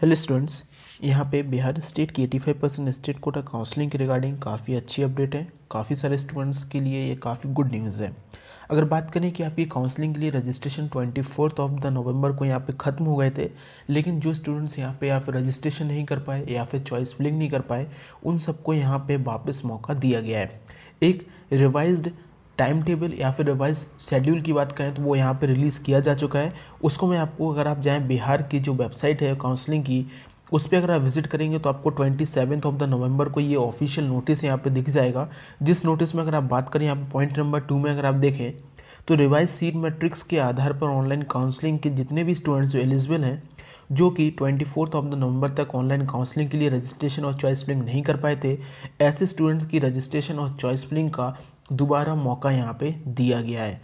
Hello students यहाँ पे Bihar state की 85 परसेंट स्टेट कोटा काउंसलिंग के रिगार्डिंग काफ़ी अच्छी अपडेट है। काफ़ी सारे स्टूडेंट्स के लिए ये काफ़ी गुड न्यूज़ है। अगर बात करें कि आपकी काउंसलिंग के लिए registration twenty fourth of the November को यहाँ पे ख़त्म हो गए थे, लेकिन जो स्टूडेंट्स यहाँ पे या फिर रजिस्ट्रेशन नहीं कर पाए या फिर चॉइस फिलिंग नहीं कर पाए, उन सबको यहाँ पर वापस मौका दिया गया है। एक रिवाइज्ड टाइम टेबल या फिर रिवाइज शेड्यूल की बात करें तो वो यहाँ पे रिलीज़ किया जा चुका है। उसको मैं आपको अगर आप जाएँ बिहार की जो वेबसाइट है काउंसलिंग की, उस पर अगर आप विज़िट करेंगे तो आपको twenty seventh of the November को ये ऑफिशियल नोटिस यहाँ पे दिख जाएगा। जिस नोटिस में अगर आप बात करें यहाँ पे पॉइंट नंबर टू में अगर आप देखें तो रिवाइज सीट मैट्रिक्स के आधार पर ऑनलाइन काउंसलिंग के जितने भी स्टूडेंट्स जो एलिजिबल हैं, जो कि twenty fourth of the November तक ऑनलाइन काउंसलिंग के लिए रजिस्ट्रेशन और चॉइस फिलिंग नहीं कर पाए थे, ऐसे स्टूडेंट्स की रजिस्ट्रेशन और चॉइस फिलिंग का दोबारा मौका यहाँ पे दिया गया है।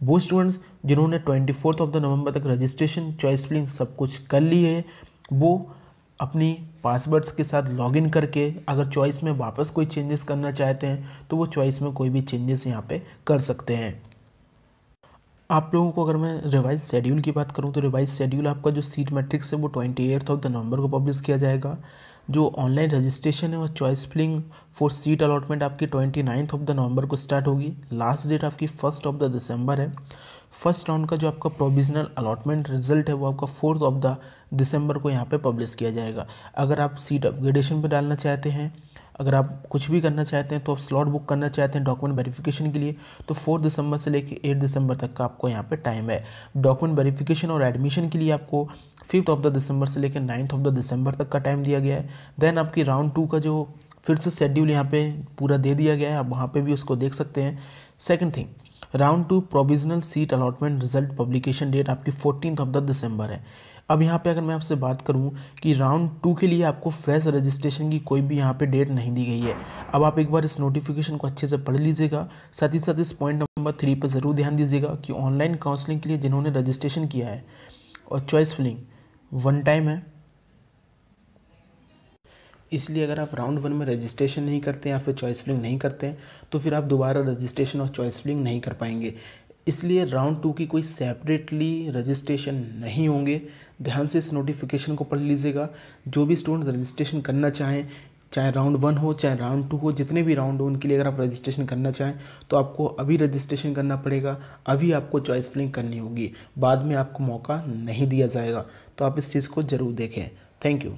वो स्टूडेंट्स जिन्होंने twenty fourth of the November तक रजिस्ट्रेशन चॉइस फिलिंग सब कुछ कर ली है, वो अपनी पासवर्ड्स के साथ लॉगिन करके अगर चॉइस में वापस कोई चेंजेस करना चाहते हैं तो वो चॉइस में कोई भी चेंजेस यहाँ पे कर सकते हैं। आप लोगों को अगर मैं रिवाइज शेड्यूल की बात करूँ तो रिवाइज शेड्यूल आपका जो सीट मैट्रिक्स है, वो twenty eighth of the November को पब्लिश किया जाएगा। जो ऑनलाइन रजिस्ट्रेशन है और choice filling for seat allotment आपकी twenty ninth of the November को स्टार्ट होगी। लास्ट डेट आपकी फ़र्स्ट ऑफ़ द दिसंबर है। फ़र्स्ट राउंड का जो आपका प्रोविजनल अलॉटमेंट रिज़ल्ट है, वो आपका फोर्थ ऑफ़ द दिसंबर को यहाँ पे पब्लिश किया जाएगा। अगर आप सीट अपग्रेडेशन पर डालना चाहते हैं अगर आप कुछ भी करना चाहते हैं तो स्लॉट बुक करना चाहते हैं डॉक्यूमेंट वेरिफिकेशन के लिए तो फोर्थ दिसंबर से लेकर एट दिसंबर तक का आपको यहाँ पे टाइम है। डॉक्यूमेंट वेरिफिकेशन और एडमिशन के लिए आपको फिफ्थ ऑफ़ द दिसंबर से लेकर नाइन्थ ऑफ़ द दिसंबर तक का टाइम दिया गया है। देन आपकी राउंड टू का जो फिर से शेड्यूल यहाँ पे पूरा दे दिया गया है, आप वहाँ पे भी उसको देख सकते हैं। Second thing round two provisional seat allotment result publication date आपकी फोर्टीन ऑफ़ द दिसंबर है। अब यहाँ पे अगर मैं आपसे बात करूँ कि राउंड टू के लिए आपको फ्रेश रजिस्ट्रेशन की कोई भी यहाँ पे डेट नहीं दी गई है। अब आप एक बार इस नोटिफिकेशन को अच्छे से पढ़ लीजिएगा। साथ ही साथ इस पॉइंट नंबर थ्री पर ज़रूर ध्यान दीजिएगा कि ऑनलाइन काउंसलिंग के लिए जिन्होंने रजिस्ट्रेशन किया है और चॉइस फिलिंग वन टाइम है। इसलिए अगर आप राउंड वन में रजिस्ट्रेशन नहीं करते या फिर चॉइस फिलिंग नहीं करते तो फिर आप दोबारा रजिस्ट्रेशन और चॉइस फिलिंग नहीं कर पाएँगे। इसलिए राउंड टू की कोई सेपरेटली रजिस्ट्रेशन नहीं होंगे। ध्यान से इस नोटिफिकेशन को पढ़ लीजिएगा। जो भी स्टूडेंट रजिस्ट्रेशन करना चाहें, चाहे राउंड वन हो, चाहे राउंड टू हो, जितने भी राउंड हो, उनके लिए अगर आप रजिस्ट्रेशन करना चाहें तो आपको अभी रजिस्ट्रेशन करना पड़ेगा। अभी आपको चॉइस फिलिंग करनी होगी। बाद में आपको मौका नहीं दिया जाएगा। तो आप इस चीज़ को ज़रूर देखें। Thank you